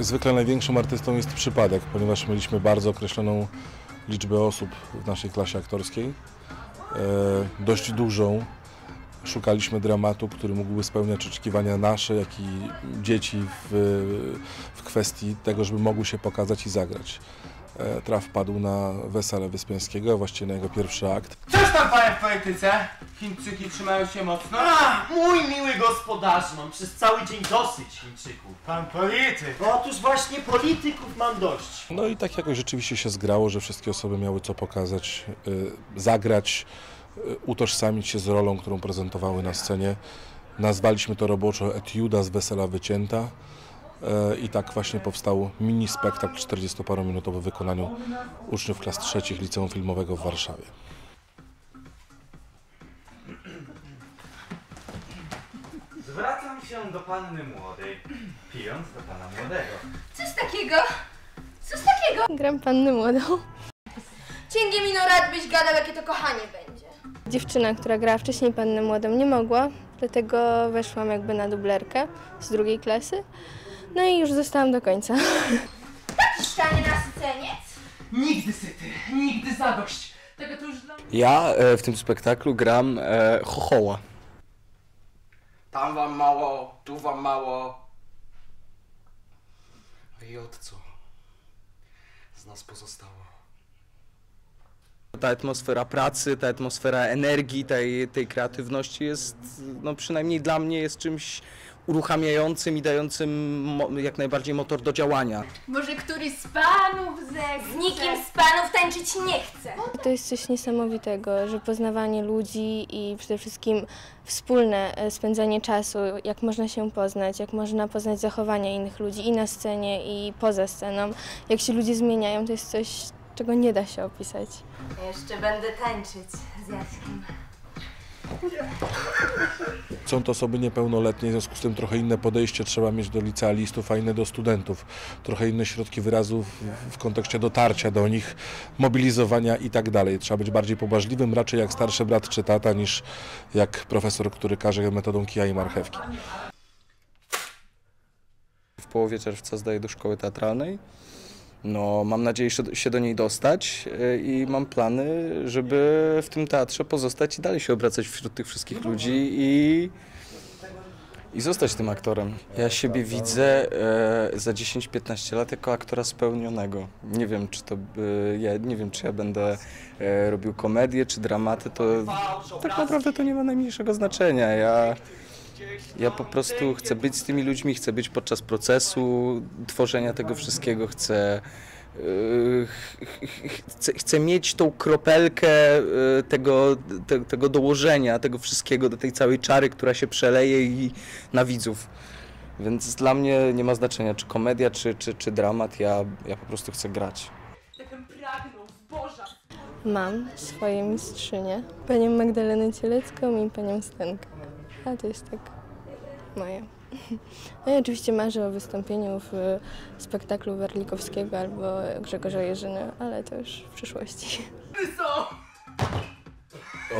zwykle największym artystą jest przypadek, ponieważ mieliśmy bardzo określoną liczbę osób w naszej klasie aktorskiej, e, dość dużą. Szukaliśmy dramatu, który mógłby spełniać oczekiwania nasze, jak i dzieci w, w kwestii tego, żeby mogły się pokazać i zagrać. E, Traf padł na Wesele Wyspiańskiego, a właściwie na jego pierwszy akt. Coś tam panie w polityce? Chińczyki trzymają się mocno? A, mój miły gospodarzu, mam przez cały dzień dosyć Chińczyków. Pan polityk. Otóż właśnie polityków mam dość. No i tak jakoś rzeczywiście się zgrało, że wszystkie osoby miały co pokazać, y, zagrać, y, utożsamić się z rolą, którą prezentowały na scenie. Nazwaliśmy to roboczo Etiuda z Wesela Wycięta y, i tak właśnie powstał mini spektakl 40-parominutowy w wykonaniu uczniów klas trzecich Liceum Filmowego w Warszawie. Zwracam się do panny młodej, pijąc do pana młodego. Coś takiego? Coś takiego? Gram pannę młodą. Cięgie mi no rad byś gadał, jakie to kochanie będzie. Dziewczyna, która grała wcześniej pannę młodą, nie mogła, dlatego weszłam jakby na dublerkę z drugiej klasy. No i już zostałam do końca. Taki stanie nasyceniec? Nigdy syty, nigdy zadość. Tego to już dla mnie. Ja e, w tym spektaklu gram e, chochoła. Tam wam mało, tu wam mało. I od co? Z nas pozostało. Ta atmosfera pracy, ta atmosfera energii, tej, tej kreatywności jest, no przynajmniej dla mnie jest czymś uruchamiającym i dającym jak najbardziej motor do działania. Może któryś z panów zechce? Z nikim z panów tańczyć nie chce. To jest coś niesamowitego, że poznawanie ludzi i przede wszystkim wspólne e, spędzanie czasu, jak można się poznać, jak można poznać zachowania innych ludzi i na scenie, i poza sceną. Jak się ludzie zmieniają, to jest coś, czego nie da się opisać. Jeszcze będę tańczyć z Jackiem. Są to osoby niepełnoletnie, w związku z tym trochę inne podejście trzeba mieć do licealistów, a inne do studentów. Trochę inne środki wyrazu w, kontekście dotarcia do nich, mobilizowania i tak dalej. Trzeba być bardziej pobłażliwym, raczej jak starszy brat czy tata, niż jak profesor, który każe metodą kija i marchewki. W połowie czerwca zdaję do szkoły teatralnej. No, mam nadzieję się- do niej dostać e, i mam plany, żeby w tym teatrze pozostać i dalej się obracać wśród tych wszystkich ludzi i, i zostać tym aktorem. Ja siebie widzę e, za 10-15 lat jako aktora spełnionego. Nie wiem, czy to by, ja nie wiem, czy ja będę e, robił komedię, czy dramaty, to tak naprawdę to nie ma najmniejszego znaczenia. Ja, ja po prostu chcę być z tymi ludźmi, chcę być podczas procesu tworzenia tego wszystkiego, chcę, yy, ch- ch- chcę, chcę mieć tą kropelkę yy, tego, te, tego dołożenia, tego wszystkiego, do tej całej czary, która się przeleje i na widzów. Więc dla mnie nie ma znaczenia, czy komedia, czy, czy, czy dramat, ja, ja po prostu chcę grać. Mam swoje mistrzynie, panią Magdalenę Cielecką i panią Stenkę. A to jest tak moje. No i oczywiście marzę o wystąpieniu w spektaklu Werlikowskiego albo Grzegorza Jerzyny, ale to już w przyszłości.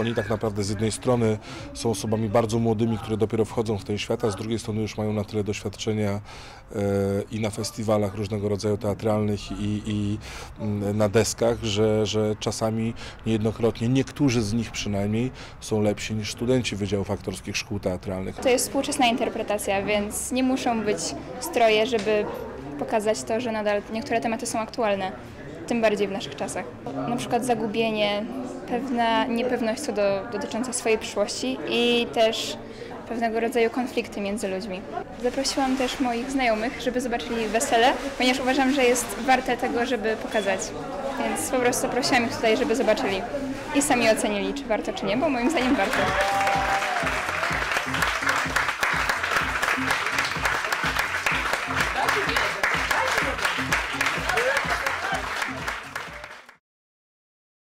Oni tak naprawdę z jednej strony są osobami bardzo młodymi, które dopiero wchodzą w ten świat, a z drugiej strony już mają na tyle doświadczenia e, i na festiwalach różnego rodzaju teatralnych i, i mm, na deskach, że, że czasami niejednokrotnie niektórzy z nich przynajmniej są lepsi niż studenci wydziałów aktorskich szkół teatralnych. To jest współczesna interpretacja, więc nie muszą być stroje, żeby pokazać to, że nadal niektóre tematy są aktualne, tym bardziej w naszych czasach. Na przykład zagubienie, pewna niepewność co do, dotycząca swojej przyszłości i też pewnego rodzaju konflikty między ludźmi. Zaprosiłam też moich znajomych, żeby zobaczyli wesele, ponieważ uważam, że jest warte tego, żeby pokazać. Więc po prostu zaprosiłam ich tutaj, żeby zobaczyli i sami ocenili, czy warto, czy nie, bo moim zdaniem warto.